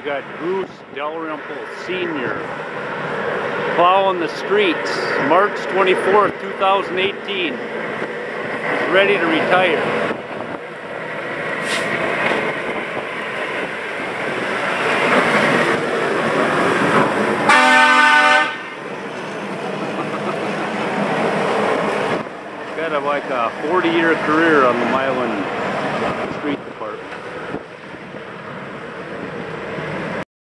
We got Bruce Dalrymple Sr. plowing the streets March 24th, 2018. He's ready to retire. Got a, like a 40 year career on the Milan Street Department.